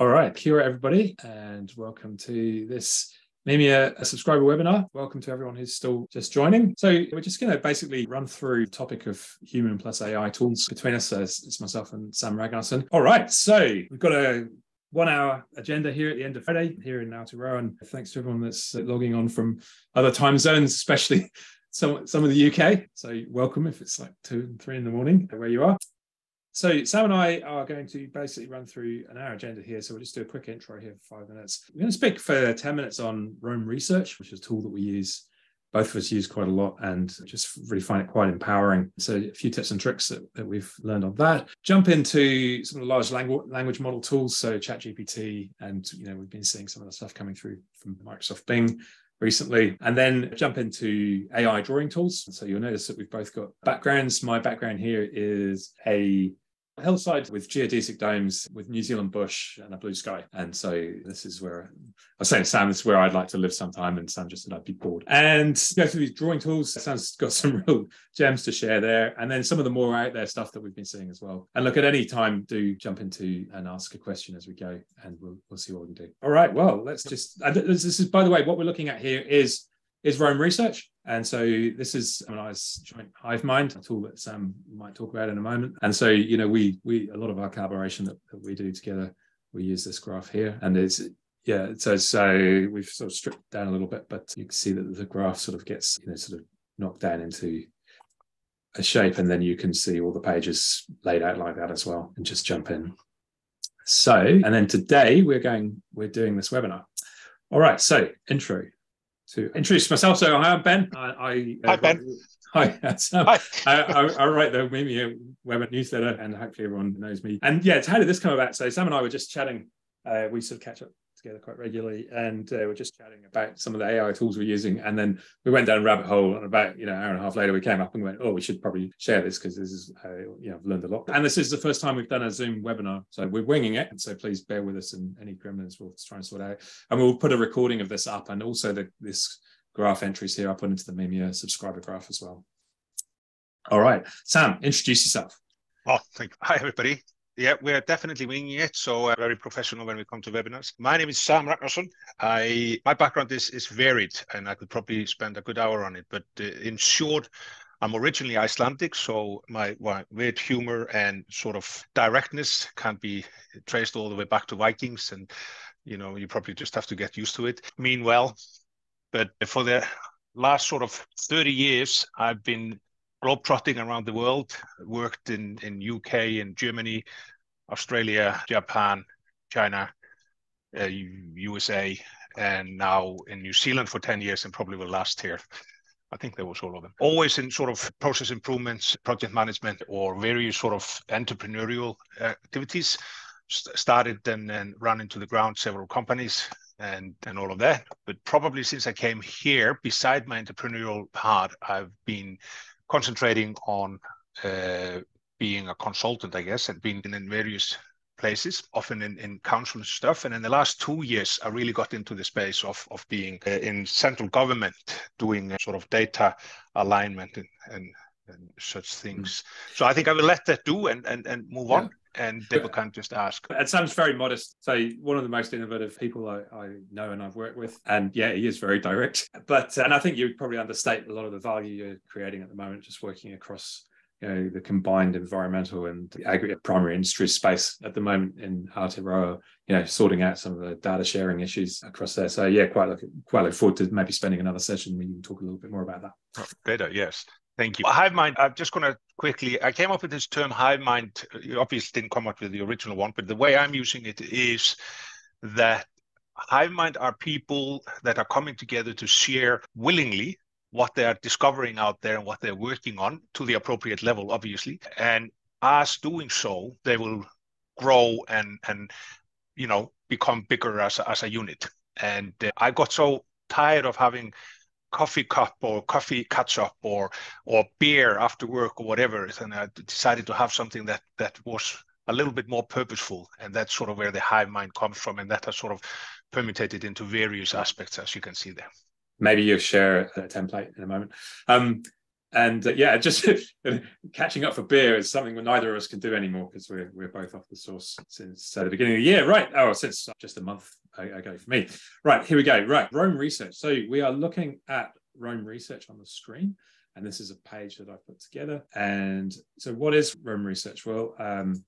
All right, Kia everybody, and welcome to this Memia a subscriber webinar. Welcome to everyone who's still just joining. So we're just going to basically run through the topic of human plus AI tools between us. So it's myself and Sam Ragnarsson. All right, so we've got a one hour agenda here at the end of Friday here in Aotearoa. And thanks to everyone that's logging on from other time zones, especially some, some of the UK. So welcome if it's like two and three in the morning where you are. So Sam and I are going to basically run through an hour agenda here. So we'll just do a quick intro here for five minutes. We're going to speak for 10 minutes on Roam Research, which is a tool that we use both of us use quite a lot and just really find it quite empowering. So a few tips and tricks that, that we've learned on that. Jump into some of the large language language model tools, so ChatGPT, and you know we've been seeing some of the stuff coming through from Microsoft Bing recently, and then jump into AI drawing tools. So you'll notice that we've both got backgrounds. My background here is a hillside with geodesic domes, with New Zealand bush and a blue sky. And so this is where I was saying, Sam, this is where I'd like to live sometime. And Sam just said I'd be bored. And go through these drawing tools. Sam's got some real gems to share there. And then some of the more out there stuff that we've been seeing as well. And look, at any time, do jump into and ask a question as we go, and we'll, we'll see what we can do. All right. Well, let's just, this is, by the way, what we're looking at here is is Roam Research. And so this is a nice joint hive mind, a tool that Sam might talk about in a moment. And so, you know, we we a lot of our collaboration that, that we do together, we use this graph here. And it's yeah, so so we've sort of stripped down a little bit, but you can see that the graph sort of gets, you know, sort of knocked down into a shape, and then you can see all the pages laid out like that as well, and just jump in. So, and then today we're going, we're doing this webinar. All right, so intro to introduce myself. So hi, I'm Ben. I, I uh, hi Ben. Hi, Sam. Hi. I, I, I, write the Memia web newsletter, and hopefully everyone knows me. And yeah, how did this come about? So Sam and I were just chatting. Uh, we sort of catch up together quite regularly, and uh, we're just chatting about some of the AI tools we're using. And then we went down a rabbit hole, and about you know an hour and a half later, we came up and went, "Oh, we should probably share this because this is uh, you know I've learned a lot." And this is the first time we've done a Zoom webinar, so we're winging it. So please bear with us, and any gremlins we'll try and sort out. And we'll put a recording of this up, and also the, this graph entries here. I'll put into the Memia subscriber graph as well. All right, Sam, introduce yourself. Oh, thank you. Hi, everybody. Yeah, we're definitely winging it. So uh, very professional when we come to webinars. My name is Sam Ragnarsson. I my background is is varied, and I could probably spend a good hour on it. But uh, in short, I'm originally Icelandic, so my, my weird humor and sort of directness can be traced all the way back to Vikings, and you know you probably just have to get used to it. Meanwhile, but for the last sort of 30 years, I've been globetrotting around the world, worked in, in UK and Germany, Australia, Japan, China, uh, USA, and now in New Zealand for 10 years and probably will last here. I think that was all of them. Always in sort of process improvements, project management, or various sort of entrepreneurial activities. Started and, and run into the ground several companies and and all of that. But probably since I came here, beside my entrepreneurial part, I've been concentrating on uh, being a consultant, I guess, and being in various places, often in, in council and stuff. And in the last two years, I really got into the space of, of being uh, in central government, doing sort of data alignment and, and, and such things. Mm. So I think I will let that do and, and, and move yeah. on and people can just ask. It sounds very modest. So one of the most innovative people I, I, know and I've worked with. And yeah, he is very direct. But and I think you probably understate a lot of the value you're creating at the moment, just working across you know the combined environmental and aggregate primary industry space at the moment in Aotearoa, you know, sorting out some of the data sharing issues across there. So yeah, quite look quite look forward to maybe spending another session where you can talk a little bit more about that. Oh, better, yes. Thank you. Hive mind, I'm just going to quickly, I came up with this term hive mind. You obviously didn't come up with the original one, but the way I'm using it is that hive mind are people that are coming together to share willingly what they are discovering out there and what they're working on to the appropriate level, obviously. And as doing so, they will grow and, and you know, become bigger as, as a unit. And uh, I got so tired of having coffee cup or coffee catch up or or beer after work or whatever and i decided to have something that that was a little bit more purposeful and that's sort of where the hive mind comes from and that has sort of permutated into various aspects as you can see there. Maybe you'll share a template in a moment. Um, and uh, yeah, just catching up for beer is something that neither of us can do anymore because we're we're both off the source since uh, the beginning of the year. Right. Oh, since just a month ago for me. Right. Here we go. Right. Roam research. So we are looking at Roam research on the screen. And this is a page that I've put together. And so, what is Roam research? Well, um,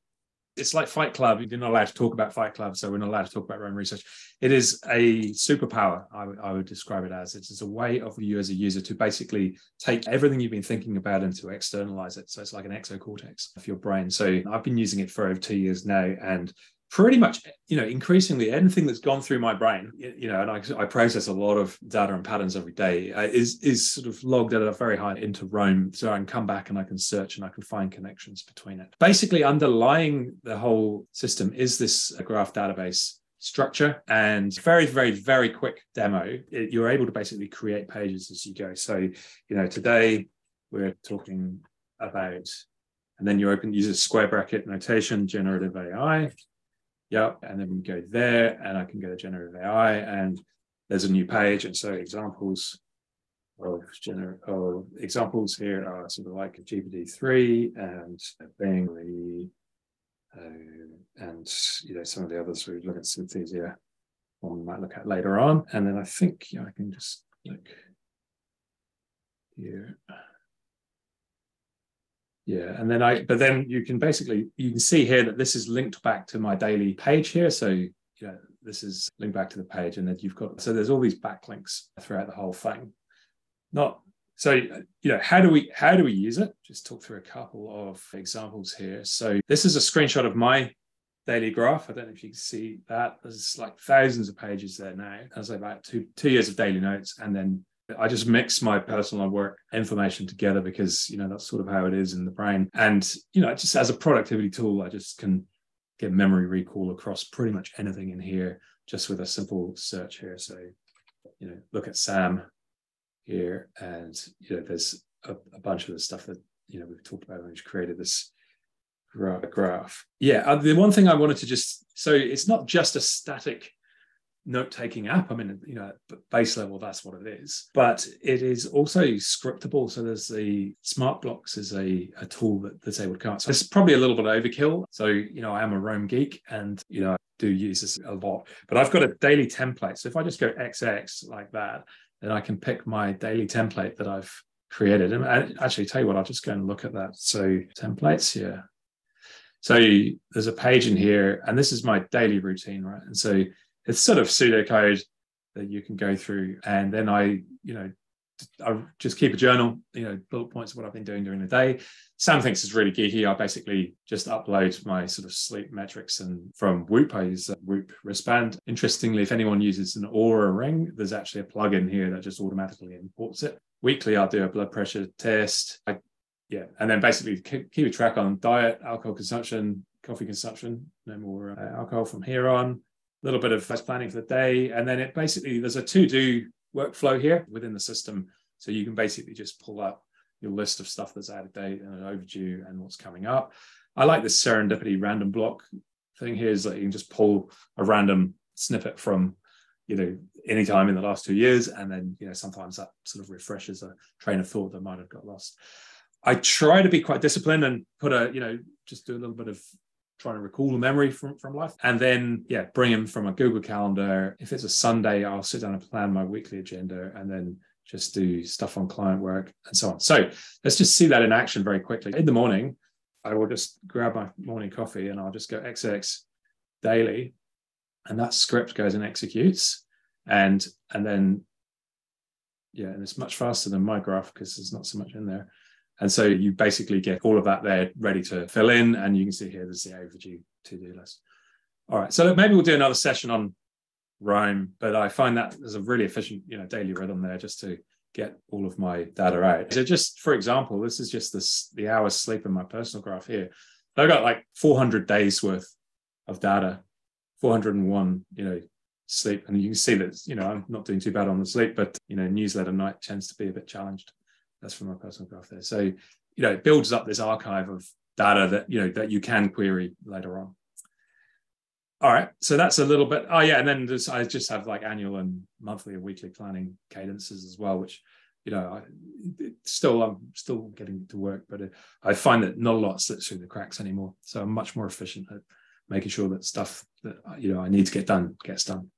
it's like Fight Club. You're not allowed to talk about Fight Club, so we're not allowed to talk about Roam research. It is a superpower. I, w- I would describe it as. It's a way of you as a user to basically take everything you've been thinking about and to externalize it. So it's like an exocortex of your brain. So I've been using it for over two years now, and pretty much you know increasingly anything that's gone through my brain you know and I, I process a lot of data and patterns every day uh, is is sort of logged at a very high into Roam so I can come back and I can search and I can find connections between it. Basically underlying the whole system is this graph database structure and very very very quick demo. It, you're able to basically create pages as you go. So you know today we're talking about and then you open use a square bracket notation generative ai Yep. And then we go there and I can go to generative AI and there's a new page. And so examples of, gener- of examples here are sort of like GPT-3 and Bing uh, and you know some of the others we look at Synthesia one we might look at later on. And then I think yeah, I can just look here. Yeah, and then I, but then you can basically, you can see here that this is linked back to my daily page here. So, you know, this is linked back to the page and then you've got, so there's all these backlinks throughout the whole thing. Not, so, you know, how do we, how do we use it? Just talk through a couple of examples here. So this is a screenshot of my daily graph. I don't know if you can see that. There's like thousands of pages there now. As about two, two years of daily notes and then I just mix my personal and work information together because you know that's sort of how it is in the brain. And you know, just as a productivity tool, I just can get memory recall across pretty much anything in here just with a simple search here. So, you know, look at Sam here, and you know, there's a, a bunch of the stuff that you know we've talked about when we've created this graph. Yeah, uh, the one thing I wanted to just so it's not just a static note taking app. I mean, you know, base level, that's what it is. But it is also scriptable. So there's the smart blocks is a, a tool that, that's able to come out. So it's probably a little bit overkill. So, you know, I am a Roam geek and, you know, I do use this a lot, but I've got a daily template. So if I just go XX like that, then I can pick my daily template that I've created. And actually tell you what, I'll just go and look at that. So templates here. So there's a page in here, and this is my daily routine, right? And so it's sort of pseudocode that you can go through. And then I, you know, I just keep a journal, you know, bullet points of what I've been doing during the day. Sam thinks it's really geeky. I basically just upload my sort of sleep metrics and from Whoop, I use Whoop wristband. Interestingly, if anyone uses an Oura ring, there's actually a plugin here that just automatically imports it. Weekly, I'll do a blood pressure test. I, yeah, and then basically keep, keep a track on diet, alcohol consumption, coffee consumption, no more uh, alcohol from here on little bit of planning for the day. And then it basically, there's a to do workflow here within the system. So you can basically just pull up your list of stuff that's out of date and overdue and what's coming up. I like this serendipity random block thing here is that you can just pull a random snippet from, you know, any time in the last two years. And then, you know, sometimes that sort of refreshes a train of thought that might have got lost. I try to be quite disciplined and put a, you know, just do a little bit of trying to recall a memory from, from life. And then, yeah, bring them from a Google Calendar. If it's a Sunday, I'll sit down and plan my weekly agenda and then just do stuff on client work and so on. So let's just see that in action very quickly. In the morning, I will just grab my morning coffee and I'll just go XX daily. And that script goes and executes. And and then yeah, and it's much faster than my graph because there's not so much in there. And so you basically get all of that there ready to fill in. And you can see here, there's the overdue to-do list. All right, so maybe we'll do another session on Roam, but I find that there's a really efficient, you know, daily rhythm there just to get all of my data out. So just for example, this is just this the hours sleep in my personal graph here. I've got like 400 days worth of data, 401, you know, sleep. And you can see that, you know, I'm not doing too bad on the sleep, but, you know, newsletter night tends to be a bit challenged. That's from my personal graph there. So, you know, it builds up this archive of data that, you know, that you can query later on. All right, so that's a little bit. Oh yeah, and then I just have like annual and monthly and weekly planning cadences as well, which you know, I, still I'm still getting to work, but I find that not a lot slips through the cracks anymore. So I'm much more efficient at making sure that stuff that you know I need to get done gets done.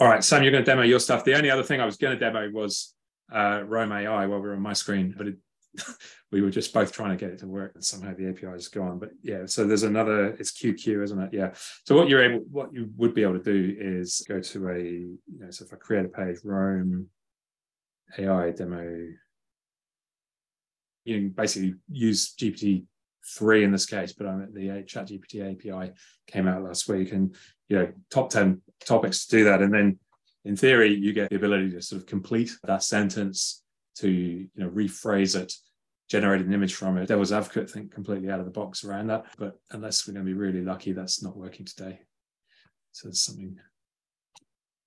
All right, Sam, you're going to demo your stuff. The only other thing I was going to demo was uh, Roam AI while we were on my screen, but it, we were just both trying to get it to work, and somehow the API is gone. But yeah, so there's another. It's QQ, isn't it? Yeah. So what you're able, what you would be able to do is go to a, you know, so if I create a page, Roam AI demo, you can basically use GPT three in this case, but I'm at the Chat GPT API came out last week, and you know, top ten topics to do that, and then in theory, you get the ability to sort of complete that sentence to you know rephrase it generate an image from it. Devil's advocate think completely out of the box around that, but unless we're going to be really lucky, that's not working today. So there's something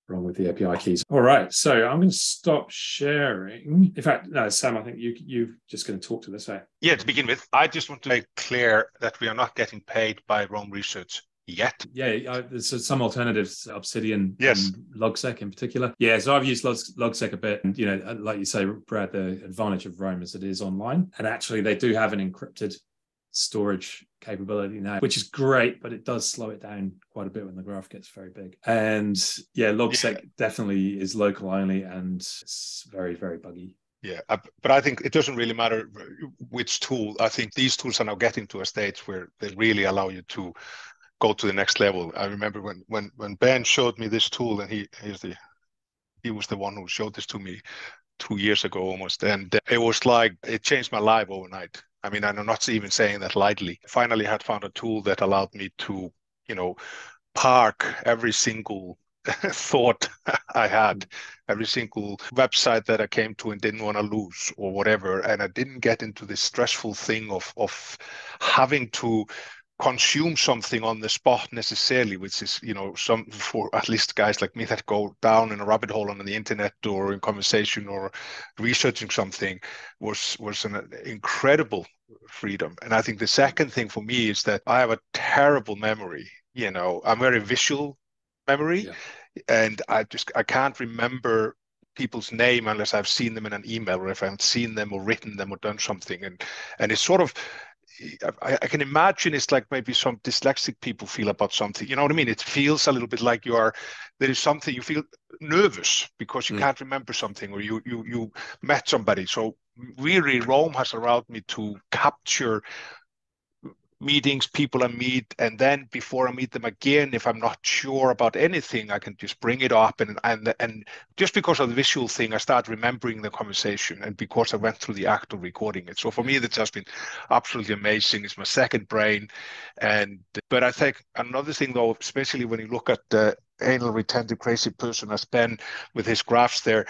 wrong with the API keys. All right, so I'm going to stop sharing. In fact, no, Sam, I think you you're just going to talk to this. Right? Yeah, to begin with, I just want to make clear that we are not getting paid by Roam Research yet. Yeah, uh, there's some alternatives, Obsidian yes. and Logseq in particular. Yeah, so I've used Logseq a bit. And, you know, uh, like you say, Brad, the advantage of Roam is it is online. And actually, they do have an encrypted storage capability now, which is great, but it does slow it down quite a bit when the graph gets very big. And yeah, Logseq yeah. definitely is local only and it's very, very buggy. Yeah, but I think it doesn't really matter which tool. I think these tools are now getting to a stage where they really allow you to go to the next level. I remember when when when Ben showed me this tool, and he he's the he was the one who showed this to me two years ago almost, and uh, it was like it changed my life overnight. I mean, I'm not even saying that lightly. Finally, I had found a tool that allowed me to, you know, park every single thought I had, every single website that I came to and didn't want to lose or whatever. And I didn't get into this stressful thing of of having to consume something on the spot necessarily, which is, you know, some for at least guys like me that go down in a rabbit hole on the internet or in conversation or researching something was was an incredible freedom. And I think the second thing for me is that I have a terrible memory. You know, I'm very visual memory, yeah. and I just I can't remember people's name unless I've seen them in an email or if I've seen them or written them or done something. And and it's sort of I, I, can imagine it's like maybe some dyslexic people feel about something. You know what I mean? It feels a little bit like you are there is something you feel nervous because you mm. can't remember something or you you you met somebody. So really, Roam has allowed me to capture meetings, people I meet, and then before I meet them again, if I'm not sure about anything, I can just bring it up and and and just because of the visual thing, I start remembering the conversation, and because I went through the act of recording it. So for me, that's just been absolutely amazing. It's my second brain, and but I think another thing though, especially when you look at the anal retentive crazy person as Ben with his graphs there,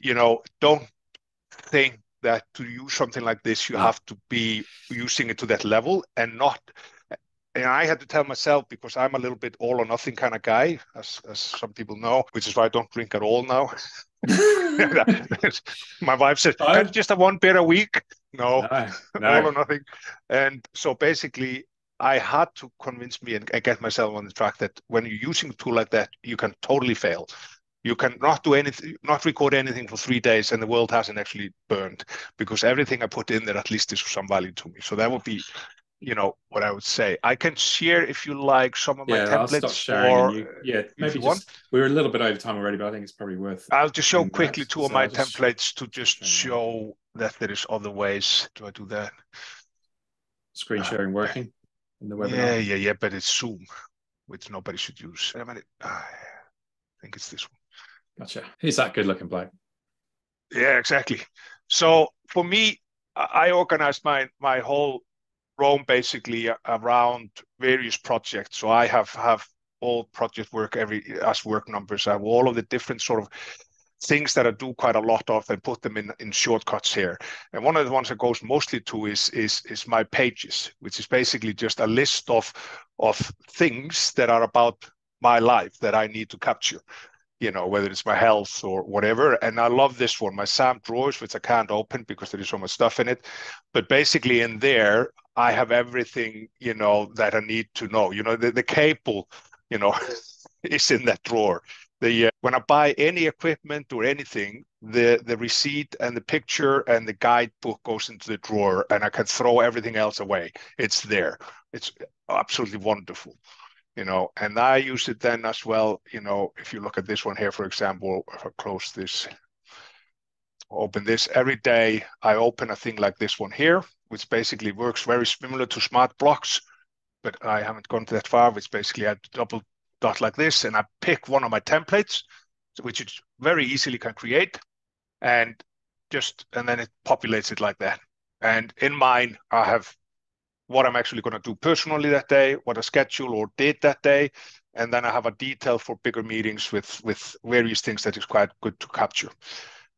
you know, don't think that to use something like this, you mm. have to be using it to that level and not. And I had to tell myself because I'm a little bit all or nothing kind of guy, as, as some people know, which is why I don't drink at all now. My wife said, "Can you just have one beer a week?" No, no, no. all or nothing. And so basically, I had to convince me and, and, get myself on the track that when you're using a tool like that, you can totally fail you can not do anything, not record anything for three days, and the world hasn't actually burned because everything I put in there at least is of some value to me. So that would be, you know, what I would say. I can share if you like some of my yeah, templates. I'll stop sharing. Or, you, yeah, maybe just, want. we were a little bit over time already, but I think it's probably worth. I'll just show quickly two so of my templates to just show that there is other ways. Do I do that? Screen sharing uh, working in the webinar. Yeah, yeah, yeah, but it's Zoom, which nobody should use. I mean, I think it's this one. Gotcha. He's that good looking bloke. Yeah, exactly. So for me, I organized my my whole Roam basically around various projects. So I have have all project work every as work numbers. I have all of the different sort of things that I do quite a lot of and put them in, in shortcuts here. And one of the ones that goes mostly to is is is my pages, which is basically just a list of of things that are about my life that I need to capture you know, whether it's my health or whatever. And I love this one, my SAM drawers, which I can't open because there is so much stuff in it. But basically, in there, I have everything, you know, that I need to know. You know, the, the cable, you know, is in that drawer. The uh, when I buy any equipment or anything, the the receipt and the picture and the guidebook goes into the drawer and i can throw everything else away it's there it's absolutely wonderful you know and i use it then as well you know if you look at this one here for example if i close this open this every day i open a thing like this one here which basically works very similar to smart blocks but i haven't gone that far which basically i double dot like this and i pick one of my templates which it very easily can create and just and then it populates it like that. And in mine i have what i'm actually going to do personally that day what i schedule or did that day and then i have a detail for bigger meetings with with various things that is quite good to capture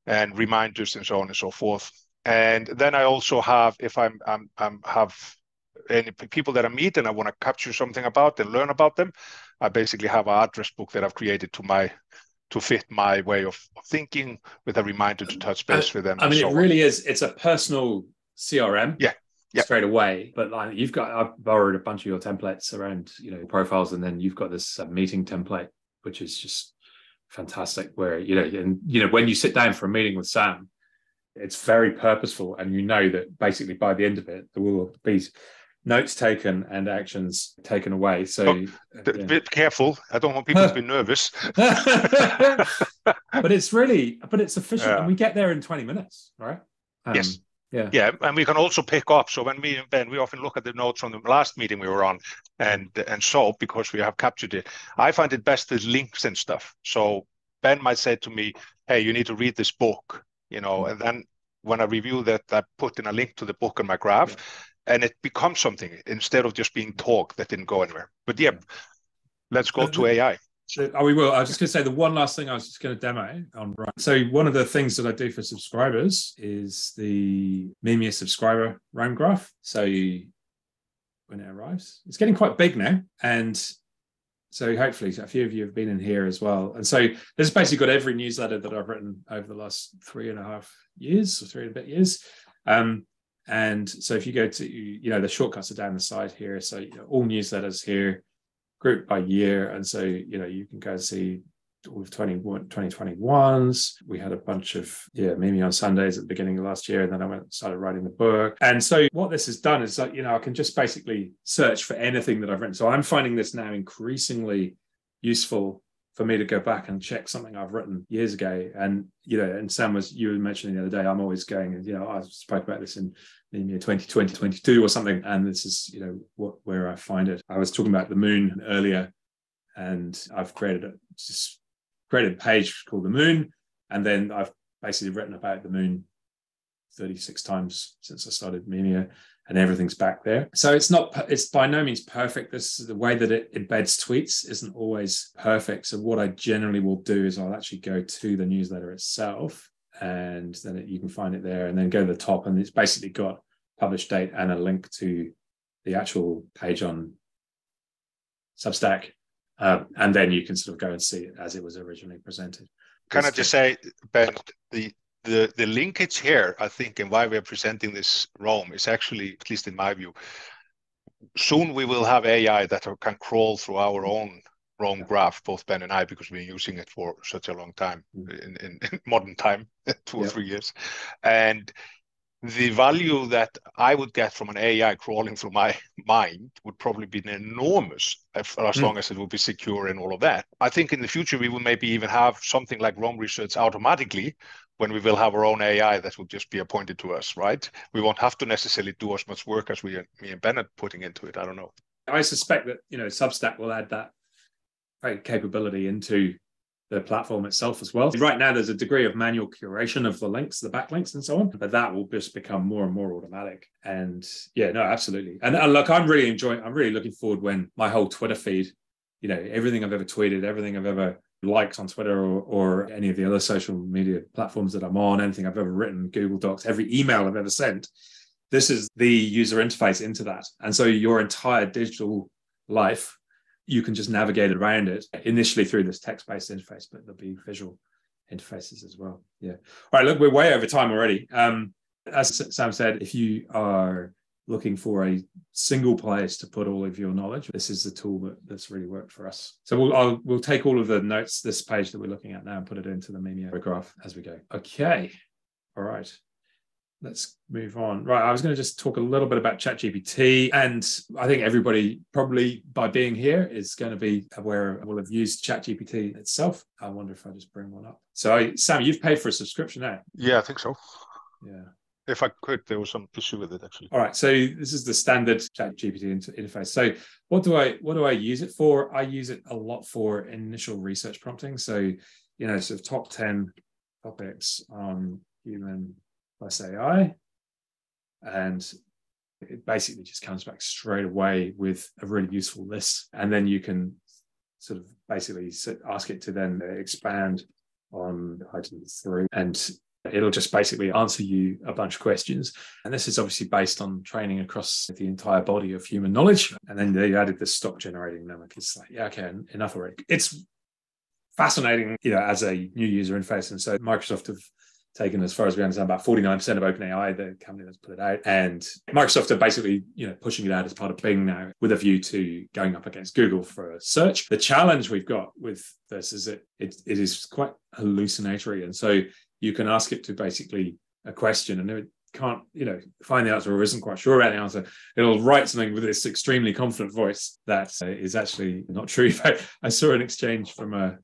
and reminders and so on and so forth and then i also have if i'm i'm, I'm have any people that i meet and i want to capture something about and learn about them i basically have an address book that i've created to my to fit my way of thinking with a reminder to touch base with them. I mean, so it really on. is. It's a personal CRM. Yeah. Yep. straight away. But like you've got, I've borrowed a bunch of your templates around, you know, profiles, and then you've got this uh, meeting template, which is just fantastic. Where you know, and you know, when you sit down for a meeting with Sam, it's very purposeful, and you know that basically by the end of it, there will be notes taken and actions taken away. So, oh, uh, yeah. bit careful. I don't want people to be nervous. but it's really, but it's efficient, yeah. and we get there in twenty minutes, right? Um, yes. Yeah. Yeah, and we can also pick up. So when we and Ben, we often look at the notes from the last meeting we were on, and and so because we have captured it, I find it best with links and stuff. So Ben might say to me, "Hey, you need to read this book," you know, mm. and then when I review that, I put in a link to the book in my graph. Yeah and it becomes something instead of just being talk that didn't go anywhere. But yeah, let's go to AI. Oh, we will. I was just going to say the one last thing I was just going to demo on right. So one of the things that I do for subscribers is the Memia subscriber roam graph. So you, when it arrives, it's getting quite big now, and so hopefully a few of you have been in here as well. And so this has basically got every newsletter that I've written over the last three and a half years or three and a bit years. Um, and so if you go to, you know, the shortcuts are down the side here. So you know, all newsletters here, grouped by year. And so, you know, you can go see all of 2021s. We had a bunch of, yeah, maybe on Sundays at the beginning of last year. And then I went started writing the book. And so what this has done is like, you know, I can just basically search for anything that I've written. So I'm finding this now increasingly useful for me to go back and check something I've written years ago. And, you know, and Sam was, you were mentioning the other day, I'm always going, and, you know, I spoke about this in maybe 2020, 22 or something. And this is, you know, what, where I find it. I was talking about the moon earlier, and I've created a, just created a page called the moon. And then I've basically written about the moon 36 times since I started Memia and everything's back there. So it's not, it's by no means perfect. This the way that it embeds tweets isn't always perfect. So what I generally will do is I'll actually go to the newsletter itself and then it, you can find it there and then go to the top and it's basically got published date and a link to the actual page on Substack. Um, and then you can sort of go and see it as it was originally presented. Can I just say, Ben, the the the linkage here, I think, and why we are presenting this Roam is actually, at least in my view, soon we will have AI that can crawl through our own Roam graph, both Ben and I, because we've been using it for such a long time mm. in, in, in, modern time, two or three years. And the value that I would get from an AI crawling through my mind would probably be enormous if, as mm. long as it will be secure and all of that. I think in the future we will maybe even have something like Roam research automatically when we will have our own AI that will just be appointed to us, right? We won't have to necessarily do as much work as we, me and Bennett, putting into it. I don't know. I suspect that you know Substack will add that capability into the platform itself as well. Right now, there's a degree of manual curation of the links, the backlinks, and so on, but that will just become more and more automatic. And yeah, no, absolutely. And, and look, I'm really enjoying. I'm really looking forward when my whole Twitter feed, you know, everything I've ever tweeted, everything I've ever likes on Twitter or, or any of the other social media platforms that I'm on, anything I've ever written, Google Docs, every email I've ever sent, this is the user interface into that. And so your entire digital life, you can just navigate around it initially through this text based interface, but there'll be visual interfaces as well. Yeah. All right. Look, we're way over time already. Um, as Sam said, if you are looking for a single place to put all of your knowledge, this is the tool that, that's really worked for us. So we'll I'll, we'll take all of the notes, this page that we're looking at now, and put it into the Memia graph as we go. Okay, all right. Let's move on. Right, I was going to just talk a little bit about ChatGPT, and I think everybody probably by being here is going to be aware of will have used ChatGPT itself. I wonder if I just bring one up. So, Sam, you've paid for a subscription now. Yeah, I think so. Yeah if I could, there was some issue with it actually. All right, so this is the standard Chat GPT interface. So what do I what do I use it for? I use it a lot for initial research prompting. So you know, sort of top ten topics on human plus AI, and it basically just comes back straight away with a really useful list, and then you can sort of basically ask it to then expand on item three and It'll just basically answer you a bunch of questions. And this is obviously based on training across the entire body of human knowledge. And then they added this stop generating mimic. It's like, yeah, okay, enough already. It's fascinating, you know, as a new user interface. And so Microsoft have taken, as far as we understand, about 49% of OpenAI, the company that's put it out. And Microsoft are basically, you know, pushing it out as part of Bing now with a view to going up against Google for search. The challenge we've got with this is that it, it is quite hallucinatory. And so you can ask it to basically a question and it can't, you know, find the answer or isn't quite sure about the answer, it'll write something with this extremely confident voice that uh, is actually not true. In fact, I saw an exchange from a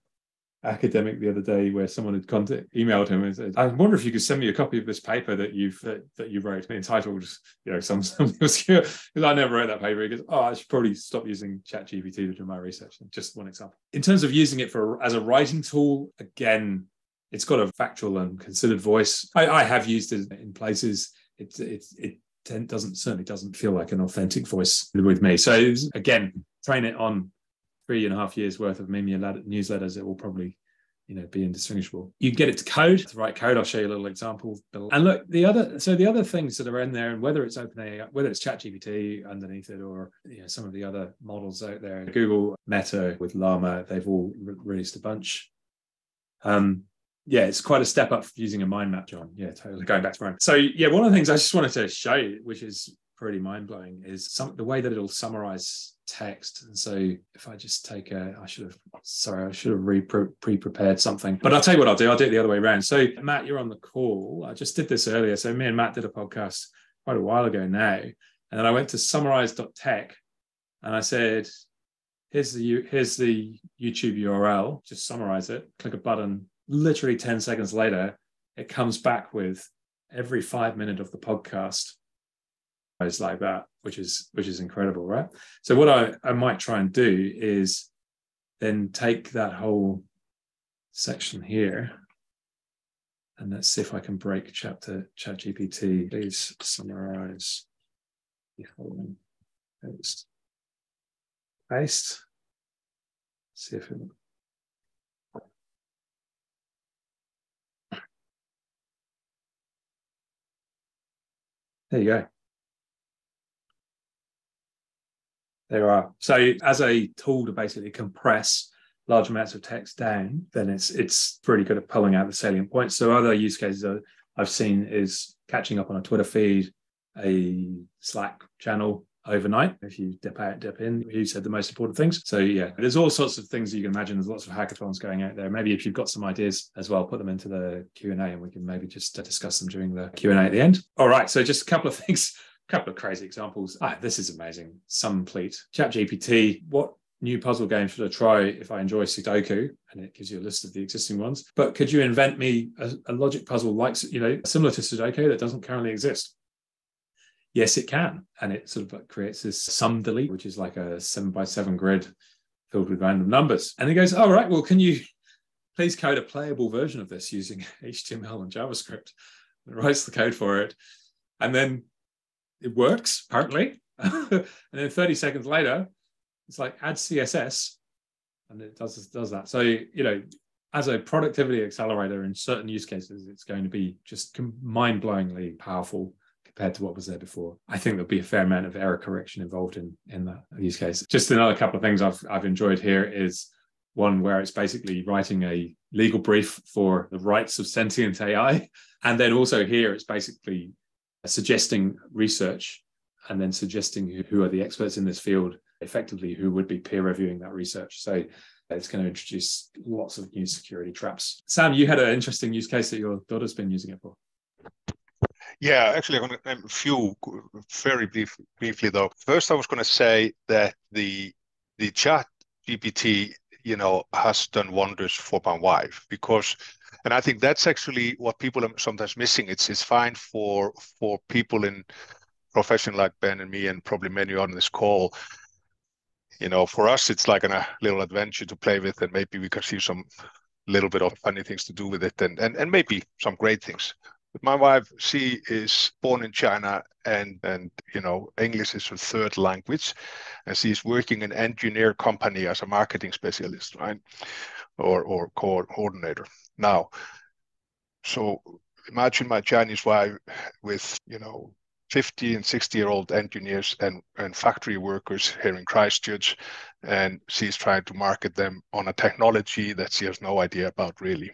academic the other day where someone had contact, emailed him and said, "I wonder if you could send me a copy of this paper that you've that, you wrote entitled, you know, some something obscure." Because I never wrote that paper. He goes, "Oh, I should probably stop using ChatGPT to do my research." Just one example. In terms of using it for as a writing tool, again, it's got a factual and considered voice. I, I have used it in places. It, it, it doesn't certainly doesn't feel like an authentic voice with me. So again, train it on three and a half years worth of Memia newsletters. It will probably you know be indistinguishable you get it to code to write code i'll show you a little example and look the other so the other things that are in there and whether it's openai whether it's chatgpt underneath it or you know some of the other models out there google meta with llama they've all re- released a bunch um yeah, it's quite a step up using a mind map, John. Yeah, totally. Going back to mine. So yeah, one of the things I just wanted to show you, which is pretty mind blowing, is some the way that it'll summarize text. And so if I just take a, I should have, sorry, I should have re pre prepared something, but I'll tell you what I'll do. I'll do it the other way around. So Matt, you're on the call. I just did this earlier. So me and Matt did a podcast quite a while ago now, and then I went to summarize.tech, and I said, here's the here's the YouTube URL. Just summarize it. Click a button literally 10 seconds later, it comes back with every five minute of the podcast is like that, which is which is incredible, right? So what I, I might try and do is then take that whole section here and let's see if I can break chapter chat GPT. Please summarize the post. Paste. See if it There you go. There are. So as a tool to basically compress large amounts of text down, then it's it's pretty good at pulling out the salient points. So other use cases I've seen is catching up on a Twitter feed, a Slack channel, overnight if you dip out, dip in. You said the most important things. So yeah, there's all sorts of things you can imagine. There's lots of hackathons going out there. Maybe if you've got some ideas as well, put them into the Q and A, and we can maybe just discuss them during the Q and A at the end. All right, so just a couple of things. A couple of crazy examples. Ah, this is amazing. Sumplete. ChatGPT. What new puzzle game should I try if I enjoy Sudoku? And it gives you a list of the existing ones. But could you invent me a, a logic puzzle like, you know, similar to Sudoku that doesn't currently exist? Yes, it can. And it sort of creates this Sumplete, which is like a seven by seven grid filled with random numbers. And it goes, all right, well, can you please code a playable version of this using HTML and JavaScript? And it writes the code for it. And then it works, apparently. and then 30 seconds later, it's like add CSS and it does does that. So, you know, as a productivity accelerator in certain use cases, it's going to be just mind-blowingly powerful compared to what was there before. I think there'll be a fair amount of error correction involved in in that use case. Just another couple of things I've I've enjoyed here is one where it's basically writing a legal brief for the rights of sentient AI, and then also here it's basically suggesting research and then suggesting who, who are the experts in this field effectively who would be peer reviewing that research. So it's going to introduce lots of new security traps. Sam, you had an interesting use case that your daughter's been using it for. Yeah, actually, I'm going to a um, few very brief, briefly though. First, I was going to say that the the chat GPT, you know, has done wonders for my wife because, and I think that's actually what people are sometimes missing. It's it's fine for for people in profession like Ben and me and probably many on this call you know, for us, it's like a little adventure to play with, and maybe we can see some little bit of funny things to do with it, and and and maybe some great things. My wife, she is born in China, and and you know, English is her third language, and she's working in an engineer company as a marketing specialist, right, or or coordinator. Now, so imagine my Chinese wife with you know 50 and 60 year old engineers and, and factory workers here in Christchurch. And she's trying to market them on a technology that she has no idea about really.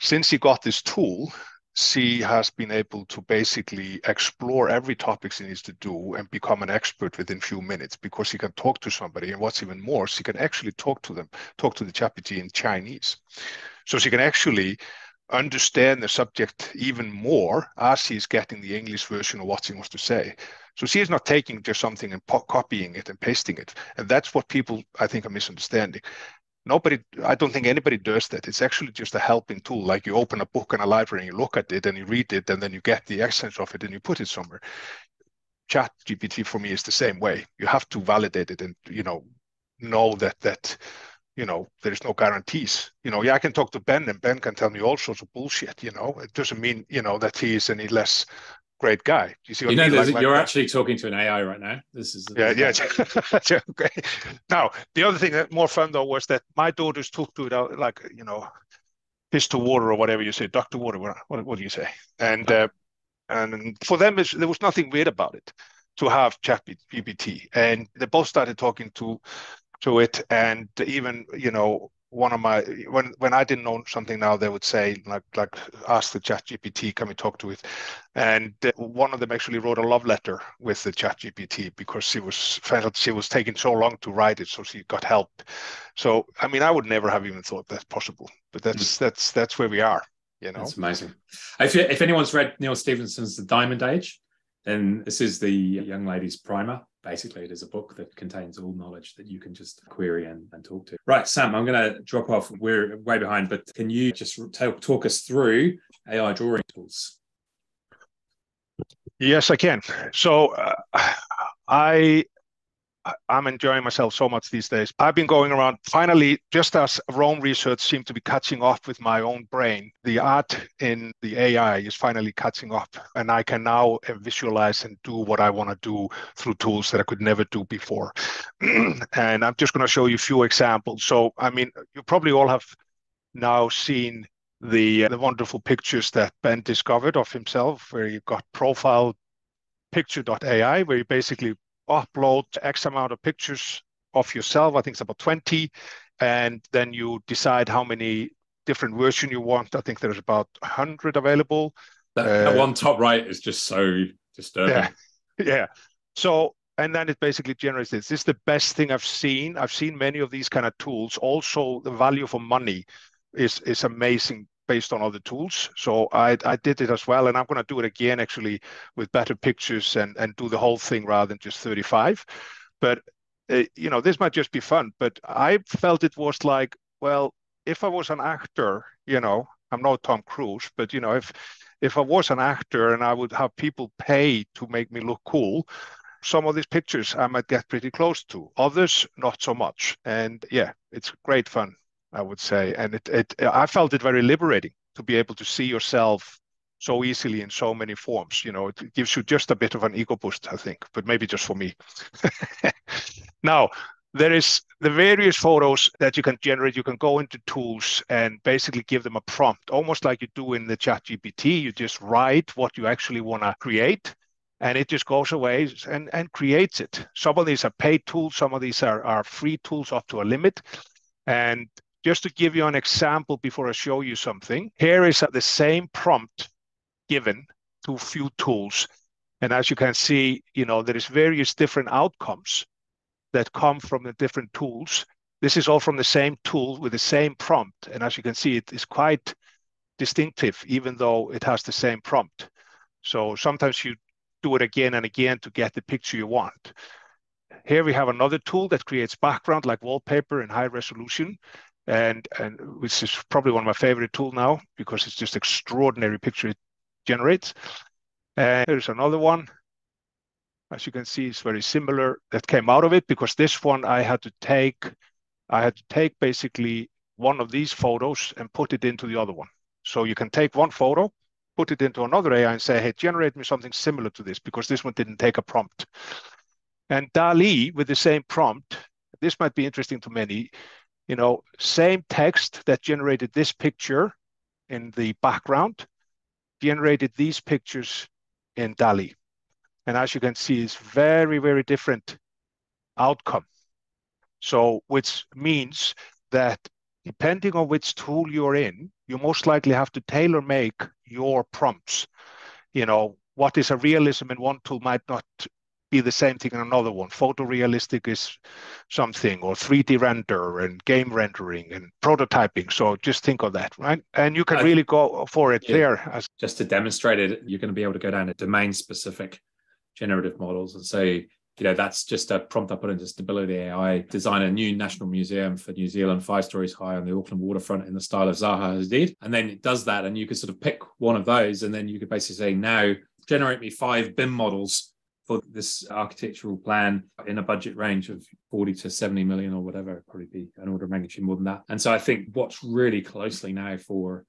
Since she got this tool, she has been able to basically explore every topic she needs to do and become an expert within few minutes because she can talk to somebody and what's even more she can actually talk to them talk to the GPT in chinese so she can actually understand the subject even more as he's getting the English version of what she wants to say. So she is not taking just something and copying it and pasting it. And that's what people, I think, are misunderstanding. Nobody, I don't think anybody does that. It's actually just a helping tool. Like you open a book in a library and you look at it and you read it and then you get the essence of it and you put it somewhere. Chat GPT for me is the same way. You have to validate it and, you know, know that that you know, there's no guarantees. You know, yeah, I can talk to Ben and Ben can tell me all sorts of bullshit. You know, it doesn't mean you know that he is any less great guy. You see, you know, I mean? like, you're actually talking to an AI right now. This is yeah, yeah. okay. Now, the other thing that more fun though was that my daughters talked to it out like you know, piss to water or whatever you say, doctor water. What, what do you say? And uh, and for them, there was nothing weird about it to have chat GPT, and they both started talking to to it and even you know one of my when when I didn't know something now they would say like like ask the chat GPT can we talk to it. And uh, one of them actually wrote a love letter with the chat GPT because she was felt she was taking so long to write it so she got help. So I mean I would never have even thought that's possible but that's mm. that's that's where we are you know? That's amazing. If, if anyone's read Neal Stephenson's The Diamond Age then this is the young lady's primer basically it is a book that contains all knowledge that you can just query and, and talk to. Right sam i'm going to drop off. We're way behind but can you just talk, talk us through ai drawing tools? Yes i can. So uh, i I'm enjoying myself so much these days. I've been going around. Finally, just as Roam research seemed to be catching up with my own brain, the art in the AI is finally catching up, and I can now visualize and do what I want to do through tools that I could never do before. and I'm just going to show you a few examples. So, I mean, you probably all have now seen the uh, the wonderful pictures that Ben discovered of himself, where you've got profile picture.ai, where you basically upload X amount of pictures of yourself. I think it's about 20. And then you decide how many different version you want. I think there's about 100 available. That, uh, one top right is just so disturbing. Yeah. yeah. So, and then it basically generates this. This is the best thing I've seen. I've seen many of these kind of tools. Also, the value for money is is amazing based on other tools. So I, I did it as well, and I'm going to do it again actually with better pictures and and do the whole thing rather than just 35. But uh, you know, this might just be fun. But I felt it was like, well, if I was an actor, you know, I'm not Tom Cruise, but you know, if if I was an actor and I would have people pay to make me look cool, some of these pictures I might get pretty close to. Others, not so much. And yeah, it's great fun. I would say, and it, it I felt it very liberating to be able to see yourself so easily in so many forms. You know, it gives you just a bit of an ego boost, I think, but maybe just for me. now, there is the various photos that you can generate. You can go into tools and basically give them a prompt, almost like you do in the chat GPT. You just write what you actually want to create and it just goes away and, and creates it. Some of these are paid tools, some of these are, are free tools up to a limit. And just to give you an example before I show you something, here is the same prompt given to few tools. And as you can see, you know, there is various different outcomes that come from the different tools. This is all from the same tool with the same prompt. And as you can see, it is quite distinctive, even though it has the same prompt. So sometimes you do it again and again to get the picture you want. Here we have another tool that creates background like wallpaper in high resolution, and, and which is probably one of my favorite tool now because it's just extraordinary picture it generates. And there's another one. As you can see, it's very similar that came out of it because this one I had to take, I had to take basically one of these photos and put it into the other one. So you can take one photo, put it into another AI and say, hey, generate me something similar to this because this one didn't take a prompt. And DALL-E with the same prompt, this might be interesting to many, you know, same text that generated this picture in the background, generated these pictures in DALL-E. And as you can see, it's very, very different outcome. So which means that depending on which tool you're in, you most likely have to tailor make your prompts. You know, what is a realism in one tool might not be the same thing in another one. Photorealistic is something, or 3D render and game rendering and prototyping. So just think of that, right? And you can I, really go for it yeah, there. As- just to demonstrate it, you're going to be able to go down to domain specific generative models and say, you know, that's just a prompt I put into Stability AI, design a new national museum for New Zealand, five stories high on the Auckland waterfront in the style of Zaha Hadid. And then it does that. And you could sort of pick one of those. And then you could basically say, now generate me five BIM models for this architectural plan in a budget range of 40 to 70 million or whatever, probably be an order of magnitude more than that. And so I think what's really closely now for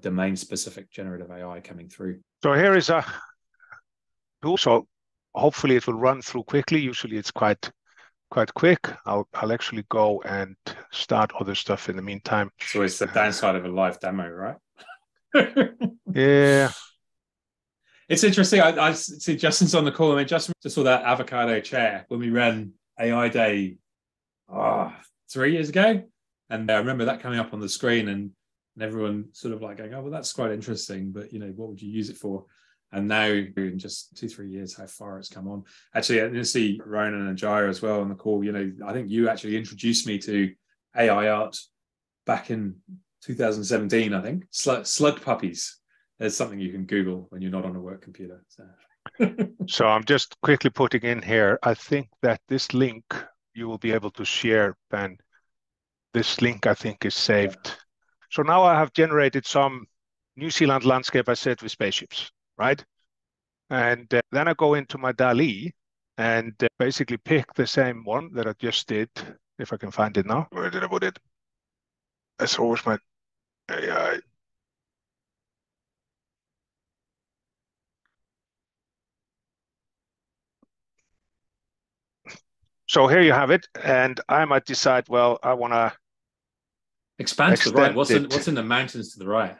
domain specific generative AI coming through. So here is a tool. So hopefully it will run through quickly. Usually it's quite quite quick. I'll I'll actually go and start other stuff in the meantime. So it's the downside of a live demo, right? yeah, it's interesting. I, I, see Justin's on the call. I mean, Justin just saw that avocado chair when we ran AI Day oh, three years ago. And uh, I remember that coming up on the screen and, and everyone sort of like going, oh, well, that's quite interesting. But, you know, what would you use it for? And now in just two, three years, how far it's come on. Actually, I didn't see Ronan and Jaya as well on the call. You know, I think you actually introduced me to AI art back in 2017, I think. Slug, slug puppies there's something you can Google when you're not on a work computer. So. so I'm just quickly putting in here. I think that this link you will be able to share, Ben. This link I think is saved. Yeah. So now I have generated some New Zealand landscape I said with spaceships, right? And uh, then I go into my DALL-E and uh, basically pick the same one that I just did, if I can find it now. Where did I put it? That's always my AI. So here you have it, and I might decide. Well, I want to expand to the right. What's in, what's in the mountains to the right?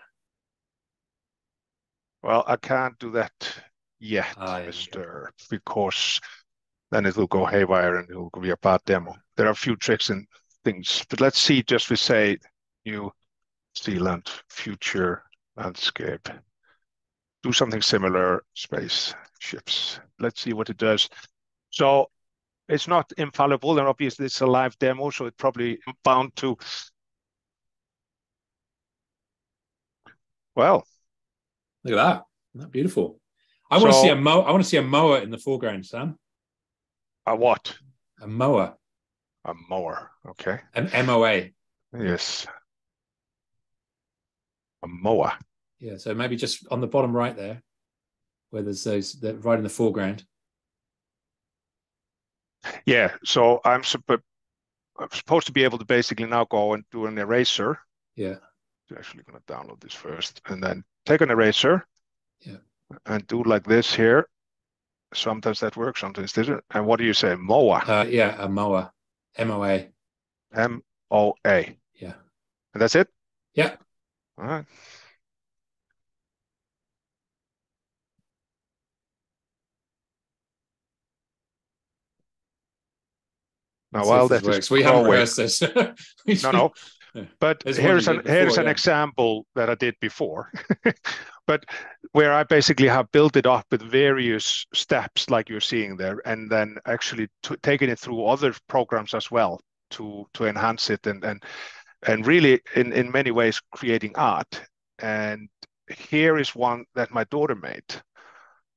Well, I can't do that yet, ah, Mister, because then it will go haywire and it will be a bad demo. There are a few tricks and things, but let's see. Just we say New Zealand future landscape. Do something similar, space ships. Let's see what it does. So it's not infallible, and obviously it's a live demo, so it's probably bound to. Well, look at that. Isn't That beautiful. I so, want to see a mo. I want to see a moa in the foreground, Sam. A what? A moa. A moa. Okay. An MOA. Yes. A mower. Yeah. So maybe just on the bottom right there, where there's those that right in the foreground. Yeah, so I'm, I'm supposed to be able to basically now go and do an eraser. Yeah. I'm actually going to download this first and then take an eraser. Yeah. And do like this here. Sometimes that works, sometimes doesn't. And what do you say? MOA? Uh, yeah, a MOA. M-O-A. M-O-A. Yeah. And that's it? Yeah. All right. Now, while that works, we haven't rehearsed this. no, no. But here's an before, here's yeah. an example that I did before, but where I basically have built it up with various steps, like you're seeing there, and then actually t- taking it through other programs as well to to enhance it and and and really in in many ways creating art. And here is one that my daughter made.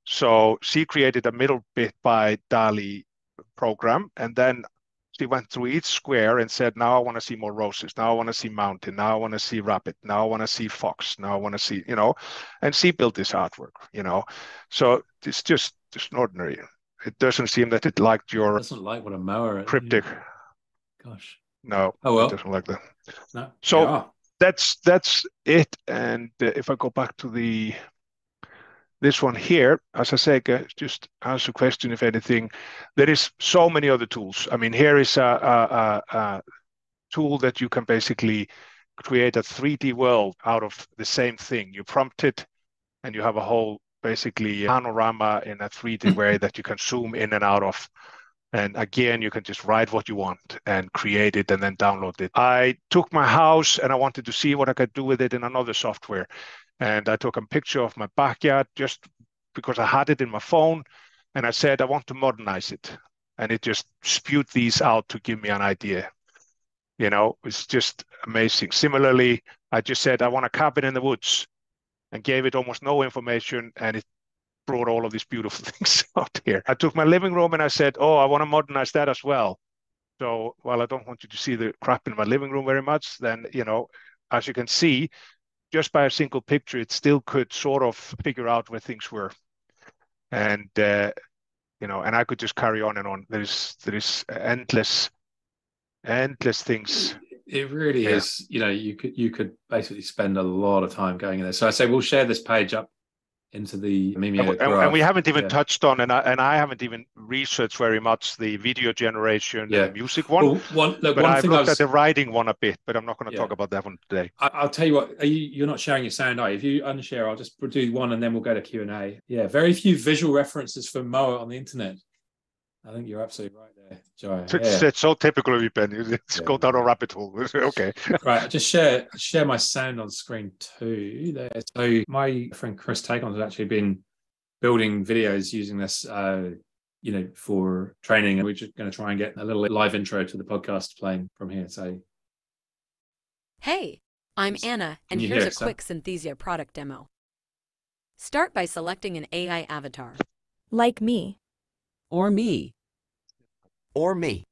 So she created a middle bit by DALL-E program, and then she went through each square and said, now I want to see more roses. Now I want to see mountain. Now I want to see rabbit. Now I want to see fox. Now I want to see, you know, and she built this artwork, you know. So it's just just ordinary. It doesn't seem that it liked your it doesn't like what a mower cryptic. Gosh. No. Oh well. It doesn't like that. No. So yeah. that's that's it. And uh, if I go back to the this one here, as I say, just answer a question if anything. There is so many other tools. I mean, here is a, a, a tool that you can basically create a 3D world out of the same thing. You prompt it, and you have a whole basically panorama in a 3D mm. way that you can zoom in and out of. And again, you can just write what you want and create it and then download it. I took my house and I wanted to see what I could do with it in another software. And I took a picture of my backyard just because I had it in my phone. And I said, I want to modernize it. And it just spewed these out to give me an idea. You know, it's just amazing. Similarly, I just said, I want a cabin in the woods and gave it almost no information. And it brought all of these beautiful things out here. I took my living room and I said, Oh, I want to modernize that as well. So while I don't want you to see the crap in my living room very much, then, you know, as you can see, just by a single picture, it still could sort of figure out where things were. And uh, you know, and I could just carry on and on. There's there is endless, endless things. It really yeah. is. You know, you could you could basically spend a lot of time going in there. So I say we'll share this page up into the and, and, we haven't even yeah. touched on and I, and I haven't even researched very much the video generation yeah. music one, well, one look, but one I've looked was, at the writing one a bit but I'm not going to yeah. talk about that one today I, will tell you what you, you're not sharing your sound are you? if you unshare I'll just do one and then we'll go to Q&A yeah very few visual references for Moa on the internet I think you're absolutely right there, Joy. It's, yeah. it's so typical of you, Ben. You just yeah. go down a rabbit hole. okay. right. I just share share my sound on screen too. There. So my friend Chris Tacon has actually been building videos using this, uh, you know, for training, and we're just going to try and get a little live intro to the podcast playing from here. So, hey, I'm Anna, and here's a quick Synthesia product demo. Start by selecting an AI avatar. Like me. Or me. Or me.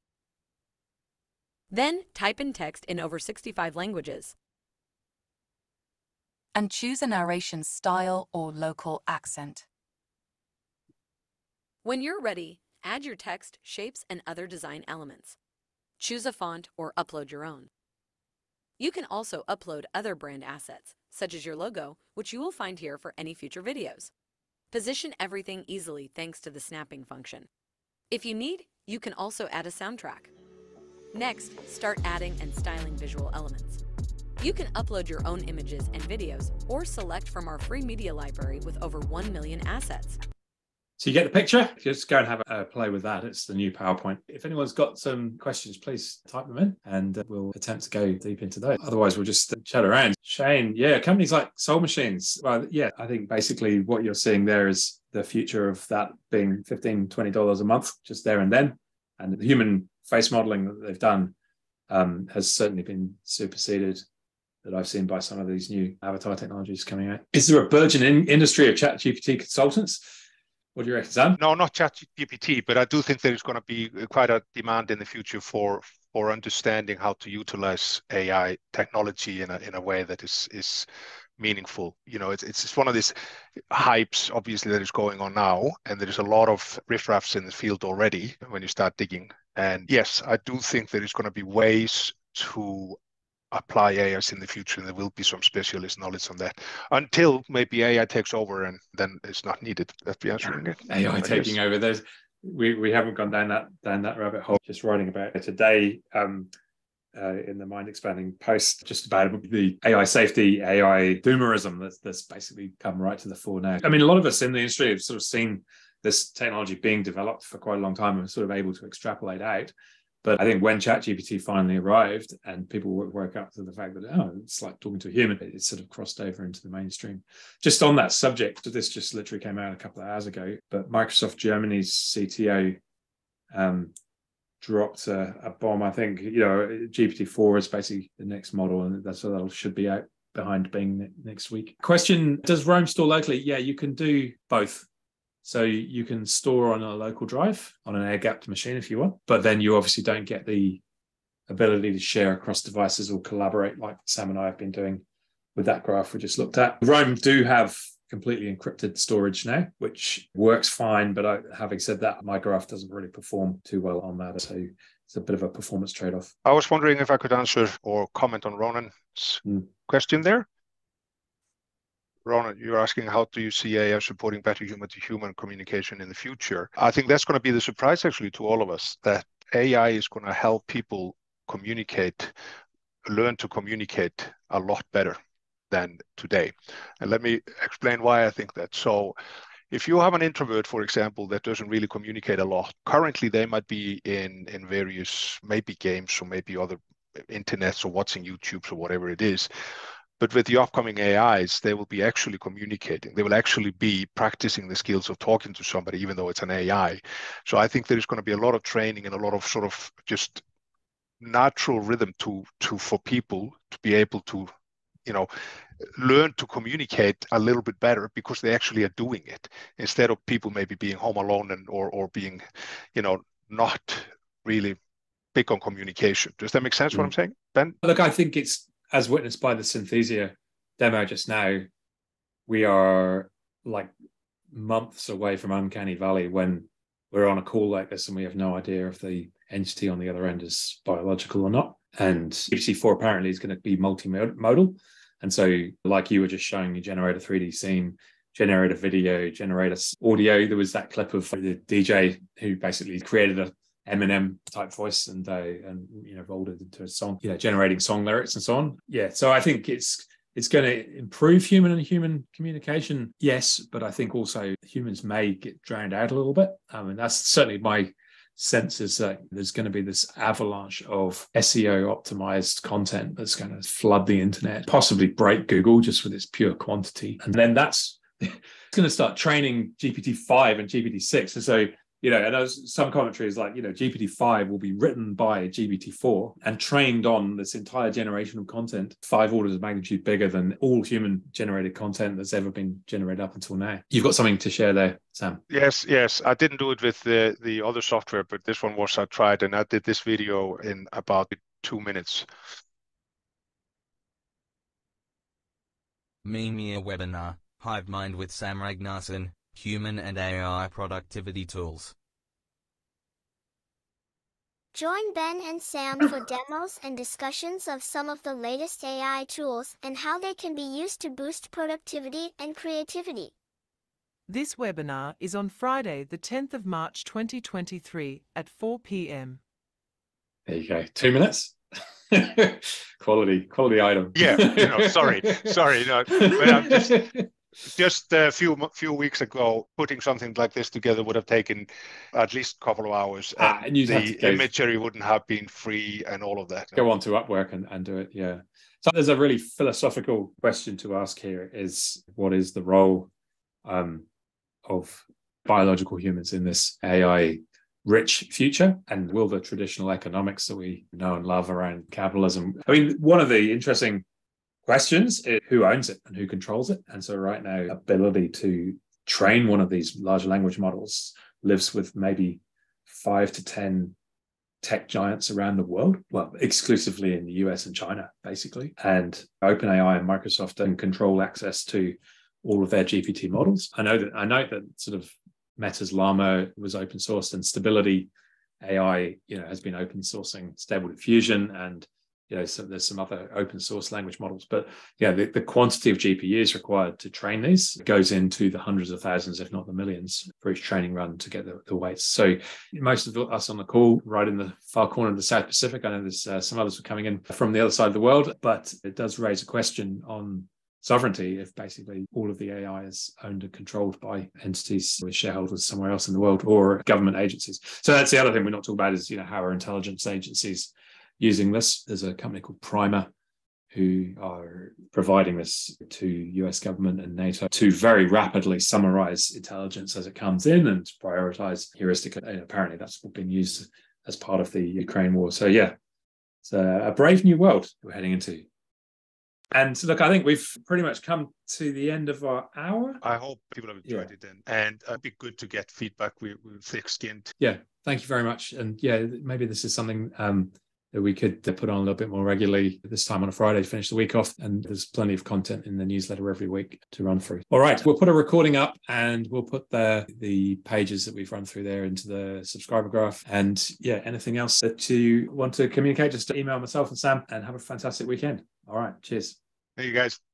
Then type in text in over 65 languages. And choose a narration style or local accent. When you're ready, add your text, shapes, and other design elements. Choose a font or upload your own. You can also upload other brand assets, such as your logo, which you will find here for any future videos. Position everything easily thanks to the snapping function. If you need, you can also add a soundtrack. Next, start adding and styling visual elements. You can upload your own images and videos or select from our free media library with over 1 million assets. So you get the picture. Just go and have a play with that. It's the new PowerPoint. If anyone's got some questions, please type them in and uh, we'll attempt to go deep into those. Otherwise, we'll just chat around. Shane, yeah, companies like Soul Machines. Well, yeah, I think basically what you're seeing there is the future of that being $15, $20 a month, just there and then. And the human face modeling that they've done um, has certainly been superseded that I've seen by some of these new avatar technologies coming out. Is there a burgeoning industry of ChatGPT consultants? What do you reckon, Sam? No, not ChatGPT, but I do think there is going to be quite a demand in the future for for understanding how to utilize AI technology in a in a way that is is meaningful. You know, it's it's one of these hypes, obviously, that is going on now, and there is a lot of riffraffs in the field already when you start digging. And yes, I do think there is going to be ways to apply AIs in the future, and there will be some specialist knowledge on that until maybe AI takes over and then it's not needed. That's the answer. AI I taking guess. over. There's we we haven't gone down that down that rabbit hole. Just writing about it today. Um, uh, in the mind expanding post just about the AI safety, AI doomerism that's, that's basically come right to the fore now. I mean, a lot of us in the industry have sort of seen this technology being developed for quite a long time and sort of able to extrapolate out But I think when ChatGPT finally arrived and people woke up to the fact that, oh, it's like talking to a human, it sort of crossed over into the mainstream. Just on that subject, this just literally came out a couple of hours ago, but Microsoft Germany's CTO um, dropped a, a, bomb. I think, you know, GPT-4 is basically the next model and that's what that should be out behind Bing next week. Question Does Roam store locally? Yeah, you can do both. So you can store on a local drive on an air gapped machine if you want, but then you obviously don't get the ability to share across devices or collaborate like Sam and I have been doing with that graph we just looked at. Roam do have completely encrypted storage now, which works fine. But I, having said that, my graph doesn't really perform too well on that. So it's a bit of a performance trade off. I was wondering if I could answer or comment on Ronan's mm. question there. Ronan, you're asking how do you see AI supporting better human to human communication in the future? I think that's going to be the surprise actually to all of us that AI is going to help people communicate, learn to communicate a lot better than today. And let me explain why I think that. So if you have an introvert, for example, that doesn't really communicate a lot, currently they might be in in various maybe games or maybe other eh, internets or watching YouTubes or whatever it is. But with the upcoming AIs, they will be actually communicating. They will actually be practicing the skills of talking to somebody, even though it's an AI. So I think there is going to be a lot of training and a lot of sort of just natural rhythm to to for people to be able to, you know, learn to communicate a little bit better because they actually are doing it instead of people maybe being home alone and or or being, you know, not really big on communication. Does that make sense? Mm. What I'm saying, Ben? Look, I think it's as witnessed by the Synthesia demo just now, we are like months away from Uncanny Valley when we're on a call like this and we have no idea if the entity on the other end is biological or not. And GPT-4 apparently is going to be multimodal. And so, like you were just showing, you generate a 3D scene, generate a video, generate a audio. There was that clip of the DJ who basically created a Eminem type voice and they and you know rolled it into a song, you know, generating song lyrics and so on. Yeah, so I think it's it's going to improve human and human communication, yes, but I think also humans may get drowned out a little bit. I mean, that's certainly my sense is that there's going to be this avalanche of SEO optimized content that's going to flood the internet, possibly break Google just with its pure quantity, and then that's it's going to start training GPT five and GPT six, and so you know, and as some commentary is like, you know, GPT-5 will be written by GPT-4 and trained on this entire generation of content, five orders of magnitude bigger than all human generated content that's ever been generated up until now. You've got something to share there, Sam. Yes, yes. I didn't do it with the, the other software, but this one was I tried and I did this video in about two minutes. Memia webinar, HiveMind with Sam Ragnarsson, human and AI productivity tools. Join Ben and Sam for demos and discussions of some of the latest AI tools and how they can be used to boost productivity and creativity. This webinar is on Friday, the 10th of March 2023 at 4 p.m. There you go. Two minutes. quality, quality item. Yeah, you know, sorry, sorry, no, but I'm just just a few few weeks ago, putting something like this together would have taken at least a couple of hours. Ah, and, and the imagery wouldn't have been free and all of that. Go on to Upwork and, and do it. Yeah. So there's a really philosophical question to ask here: is what is the role um, of biological humans in this AI rich future and will the traditional economics that we know and love around capitalism i mean one of the interesting questions eh, who owns it and who controls it. And so right now, ability to train one of these large language models lives with maybe five to 10 tech giants around the world, well, exclusively in the US and China, basically. And OpenAI and Microsoft can control access to all of their GPT models. I know that I know that sort of Meta's Llama was open sourced and Stability AI, you know, has been open sourcing Stable Diffusion and you know, so there's some other open source language models, but yeah, the, the quantity of GPUs required to train these goes into the hundreds of thousands, if not the millions, for each training run to get the, the weights. So most of us on the call, right in the far corner of the South Pacific, I know there's uh, some others are coming in from the other side of the world, but it does raise a question on sovereignty if basically all of the AI is owned and controlled by entities with shareholders somewhere else in the world or government agencies. So that's the other thing we're not talking about is, you know, how are intelligence agencies using this? There's a company called Primer who are providing this to US government and NATO to very rapidly summarize intelligence as it comes in and prioritize heuristic. And apparently that's been used as part of the Ukraine war. So yeah, it's a brave new world we're heading into. And look, I think we've pretty much come to the end of our hour. I hope people have enjoyed yeah. it then. And it'd be good to get feedback. We, we're thick skinned. Yeah. Thank you very much. And yeah, maybe this is something um, that we could put on a little bit more regularly this time on a Friday to finish the week off. And there's plenty of content in the newsletter every week to run through. All right, we'll put a recording up and we'll put the the pages that we've run through there into the subscriber graph. And yeah, anything else that you want to communicate, just email myself and Sam and have a fantastic weekend. All right, cheers. Thank you guys.